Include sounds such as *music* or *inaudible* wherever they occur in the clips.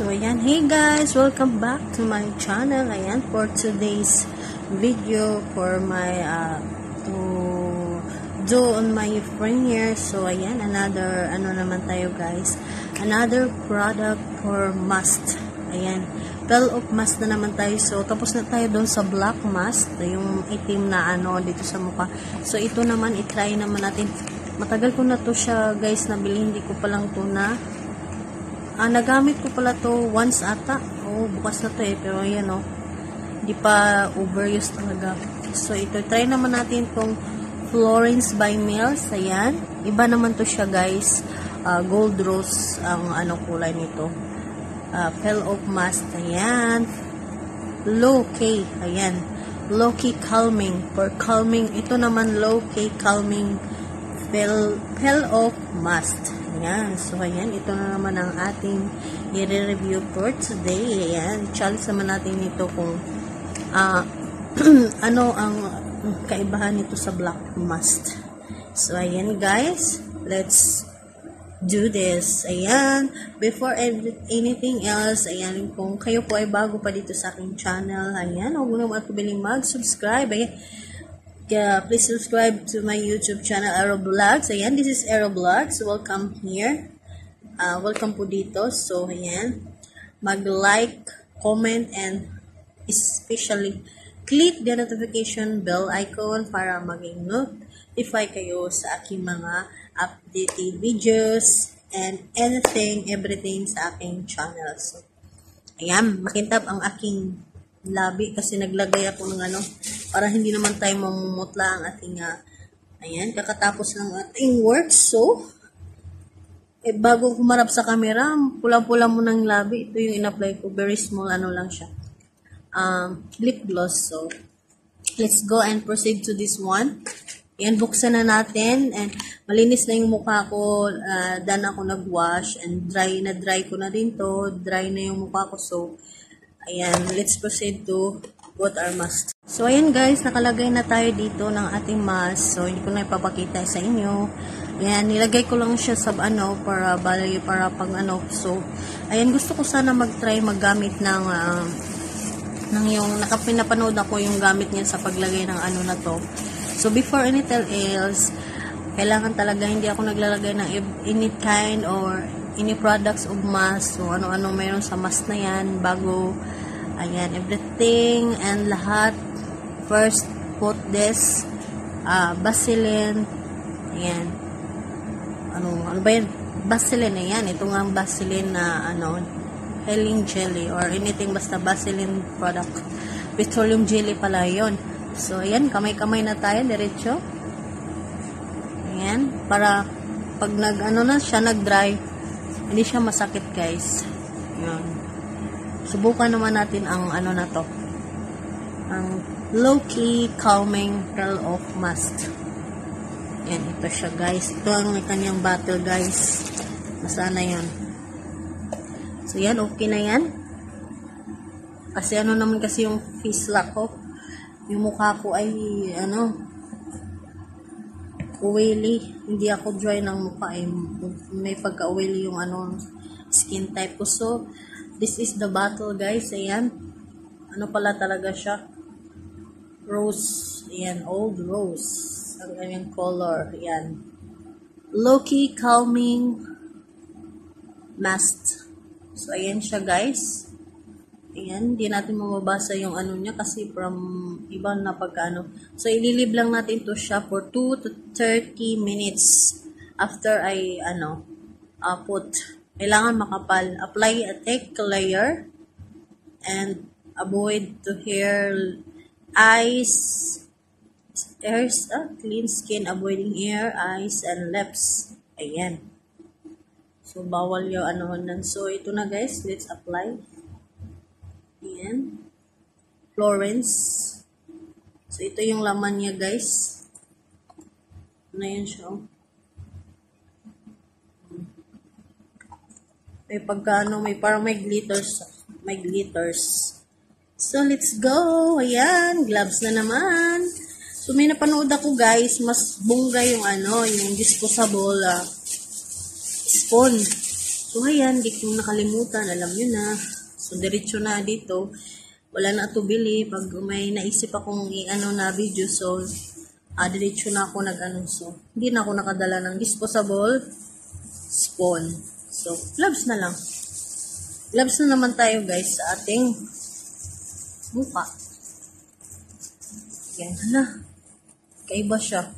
So, ayan. Hey guys! Welcome back to my channel. Ayan, for today's video for my, uh, to do on my premiere. So, ayan, another, ano naman tayo guys. Another product for must. Ayan. Peel of mask na naman tayo. So, tapos na tayo doon sa black mask. Yung itim na ano dito sa mukha. So, ito naman, itry naman natin. Matagal ko na to siya guys nabili. Hindi ko pa lang to na Ah, nagamit ko pala to once ata. Oh, bukas na to eh. Pero ayan oh. Hindi pa overuse talaga. So, ito. Try naman natin tong Florence by Mills. Ayan. Iba naman to siya guys. Uh, gold rose ang ano kulay nito. Uh, Pell of Mask. Ayan. Low K. Ayan. Low K Calming. For calming. Ito naman low K Calming Pell, Pell of Must. Ayan. So, ayan. Ito na naman ang ating i-review for today. Ayan. Challenge naman natin ito kung uh, ano ang kaibahan nito sa Black Must. So, ayan guys. Let's do this. Ayan. Before anything else, ayan, kung kayo po ay bago pa dito sa aking channel, ayan, huwag naman kabiling mag-subscribe. Ayan. Uh, please subscribe to my YouTube channel, Aero Vlogs. Ayan, this is Aero Vlogs. Welcome here. Uh, welcome po dito. So, ayan. Mag-like, comment, and especially click the notification bell icon para maging notify kayo sa aking mga updated videos and anything, everything sa aking channel. So, ayan, makintab ang aking labi kasi naglagay ako ng ano, para hindi naman tayo mamumutla ang ating, uh, ayan, kakatapos ng ating work. So, eh, bago kumarap sa camera, pula-pula mo ng labi. Ito yung in-apply ko. Very small, ano lang siya. Um, lip gloss. So, let's go and proceed to this one. Yan, buksan na natin. And malinis na yung mukha ko. Uh, dan ako nag-wash. And dry na dry ko na din to. Dry na yung mukha ko. So, ayan, let's proceed to what are must. So, ayan guys, nakalagay na tayo dito ng ating mask. So, hindi ko na ipapakita sa inyo. Ayan, nilagay ko lang siya sa ano, para bali, para pang ano. So, ayan, gusto ko sana mag-try maggamit ng, uh, ng yung, nakapinapanood ako yung gamit niya sa paglagay ng ano na to. So, before anything else, kailangan talaga hindi ako naglalagay ng any kind or any products of mask. So, ano-ano mayroon sa mask na yan bago Ayan, everything and lahat. First, put this uh, basilin. Ayan. Ano, ano ba yan? Basilin, ayan. Ito nga ang basilin na, ano, healing jelly or anything basta basilin product. Petroleum jelly pala yon So, ayan, kamay-kamay na tayo, diretso. Ayan, para pag nag, ano na siya, nag-dry, hindi siya masakit, guys. Ayan. Subukan naman natin ang ano na to. Ang low-key calming pearl of must. Yan, ito siya guys. Ito ang kanyang bottle guys. Masana yan. So yan, okay na yan. Kasi ano naman kasi yung face lock ko. Yung mukha ko ay ano oily. Hindi ako dry ng mukha. Ay, may pagka-oily yung ano skin type ko. So, This is the bottle, guys. Ayan. Ano pala talaga siya? Rose. Ayan, old rose. Ang kanyang color. Ayan. Loki Calming Mast. So, ayan siya, guys. Ayan, hindi natin mababasa yung ano niya kasi from ibang na pagkano. So, ililib lang natin to siya for 2 to 30 minutes after I, ano, uh, put kailangan makapal. Apply a thick layer and avoid to hair, eyes, hairs, uh, clean skin, avoiding ear, eyes, and lips. Ayan. So, bawal yung ano nun. So, ito na guys. Let's apply. Ayan. Florence. So, ito yung laman niya guys. Ano yan siya? May pagkano, may parang may glitters. May glitters. So, let's go. Ayan, gloves na naman. So, may napanood ako guys, mas bongga yung ano, yung disposable uh, spoon. So, ayan, di ko nakalimutan. Alam nyo na. So, diretso na dito. Wala na ito bili. Pag may naisip akong i-ano na video, so, ah, diretso na ako nag-ano. So, hindi na ako nakadala ng disposable spoon. So, gloves na lang. Gloves na naman tayo, guys, sa ating mukha. Yan, hala. Kaiba siya.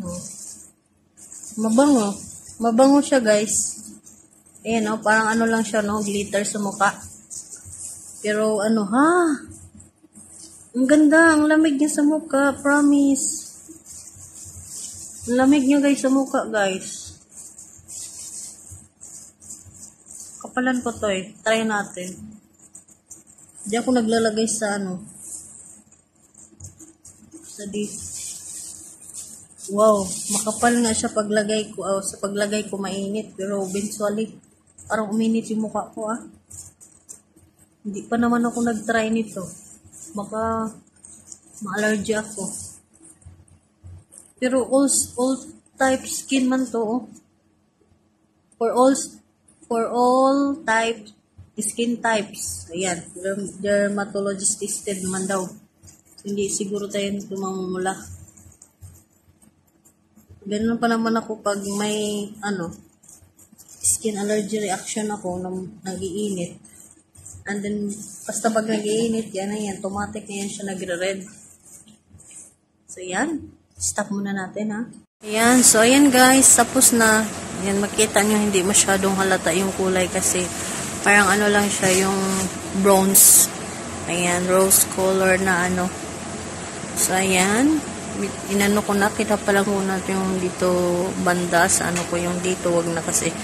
Oh. Mabango. Mabango siya, guys. Ayan, oh, parang ano lang siya, no? Glitter sa mukha. Pero, ano, ha? Ang ganda. Ang lamig niya sa mukha. Promise. Ang lamig niya, guys, sa mukha, guys. Kapalan ko to, eh. Try natin. Hindi ako naglalagay sa, ano, sa dito. Wow, makapal nga siya paglagay ko. Oh, sa paglagay ko mainit. Pero eventually, parang uminit yung mukha ko ah. Hindi pa naman ako nag-try nito. Baka ma-allergy ako. Pero all, all type skin man to oh. For all for all type skin types. Ayan, dermatologist tested naman daw. Hindi siguro tayo nito mamumula. Ganun pa naman ako pag may, ano, skin allergy reaction ako nang nagiinit. And then, basta pag nagiinit, yan na yan, automatic na yan siya nagre-red. So, yan. Stop muna natin, ha. Ayan. So, ayan guys. Tapos na. Ayan, makita nyo, hindi masyadong halata yung kulay kasi parang ano lang siya, yung bronze. Ayan, rose color na ano. So, ayan inano ko na, kita pala muna yung dito banda sa ano ko yung dito, wag na kasi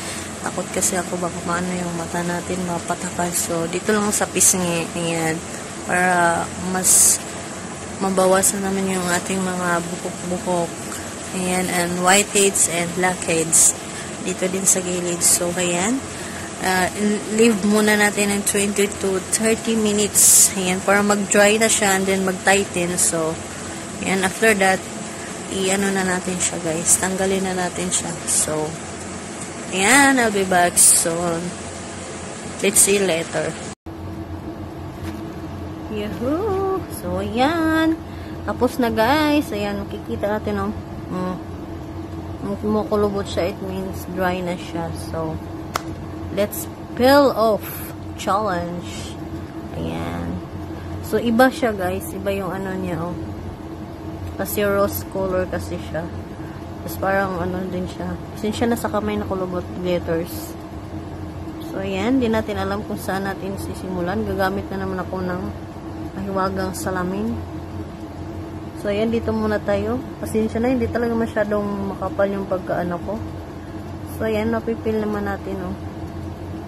takot kasi ako baka maano yung mata natin mapatakal. So, dito lang sa pisngi, ayan, para mas mabawasan naman yung ating mga bukok-bukok. Ayan, and whiteheads and blackheads. Dito din sa gilid. So, ayan. Uh, leave muna natin ng 20 to 30 minutes. Ayan, para mag-dry na siya and then mag-tighten. So, yan, after that, i-ano na natin siya guys. Tanggalin na natin siya. So, ayan, I'll be back soon. Let's see later. Yahoo! So, ayan. Tapos na guys. Ayan, makikita natin, oh. Mm. Kumukulubot siya, it means dry na siya. So, let's peel off challenge. Ayan. So, iba siya guys. Iba yung ano niya, oh. Kasi rose color kasi siya. Tapos parang ano din siya. Since siya nasa kamay na kulubot glitters. So, ayan. Di natin alam kung saan natin sisimulan. Gagamit na naman ako ng mahiwagang salamin. So, ayan. Dito muna tayo. Pasensya na. Hindi talaga masyadong makapal yung pagkaano ko. So, ayan. Napipil naman natin, oh.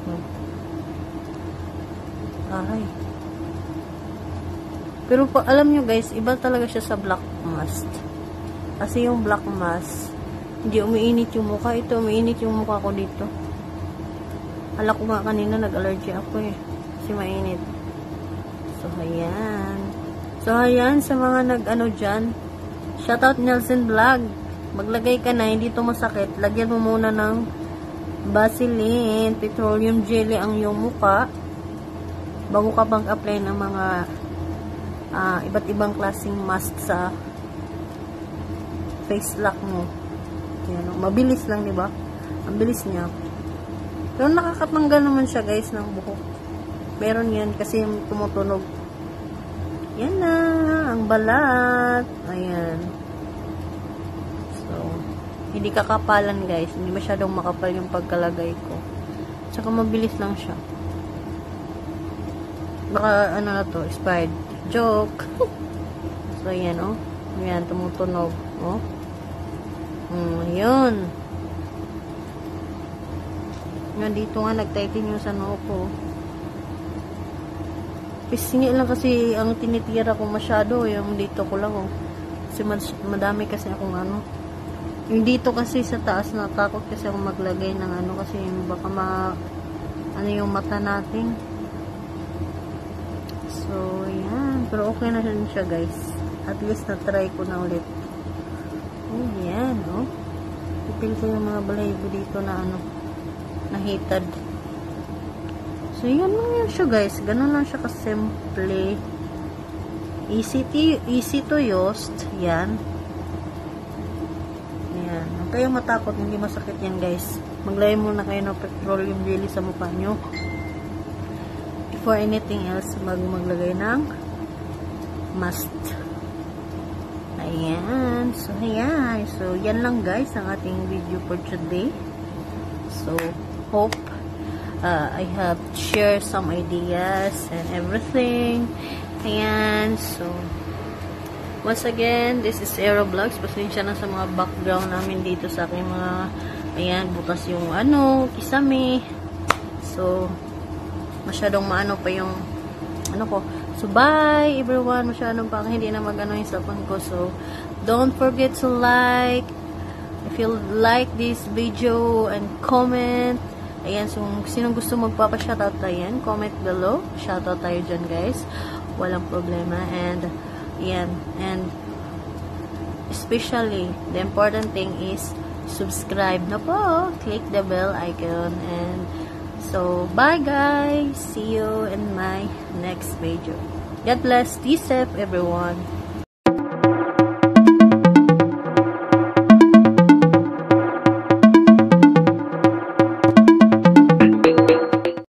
Hmm. Ay. Pero pa, alam nyo guys, iba talaga siya sa black mask. Kasi yung black mask, hindi umiinit yung mukha. Ito, umiinit yung mukha ko dito. Ala ko nga kanina, nag-allergy ako eh. Kasi mainit. So, ayan. So, ayan, sa mga nag-ano dyan, shoutout Nelson Vlog. Maglagay ka na, hindi to masakit. Lagyan mo muna ng Vaseline, petroleum jelly ang iyong mukha bago ka bang apply ng mga uh, iba't ibang klaseng mask sa face lock mo. Yan, no? mabilis lang, di ba? Ang bilis niya. Pero nakakatanggal naman siya, guys, ng buhok. Meron yan kasi tumutunog. Yan na, ang balat. Ayan. So, hindi kakapalan, guys. Hindi masyadong makapal yung pagkalagay ko. Tsaka mabilis lang siya. Baka, ano na to, expired. Joke. *laughs* so, ayan, oh. Ayan, tumutunog. Oh. Hmm, yun. Yan, dito nga, nagtighten yung sa noo ko. Pisingi lang kasi ang tinitira ko masyado. Yung dito ko lang, oh. Kasi madami kasi akong ano. Yung dito kasi sa taas, natakot kasi ako maglagay ng ano kasi baka ma ano yung mata natin. So, yan. Pero okay na siya, guys. At least na-try ko na ulit. Oh, yan, oh. Pipil ko yung mga balahibo dito na ano. na heated. So, yan lang yan siya guys. Ganun lang siya kasimple. Easy to, easy to use. Yan. Yan. Huwag kayong matakot. Hindi masakit yan guys. Maglagay muna kayo ng petroleum jelly sa mukha nyo. Before anything else, mag maglagay ng must. Ayan. So, ayan. So, yan lang guys ang ating video for today. So, hope uh, I have shared some ideas and everything. Ayan. So, once again, this is Aero Vlogs. Pasensya na sa mga background namin dito sa aking mga, ayan, bukas yung ano, kisame. So, masyadong maano pa yung, ano ko. So, bye everyone. Masyadong pa hindi na magano yung cellphone ko. So, don't forget to like, if you like this video and comment, ayan, so sinong gusto magpapa-shoutout ayan, comment below. Shoutout tayo dyan guys. Walang problema. And, ayan, and especially, the important thing is subscribe na po. Click the bell icon. And, so, bye guys. See you in my next video. God bless. Stay safe everyone.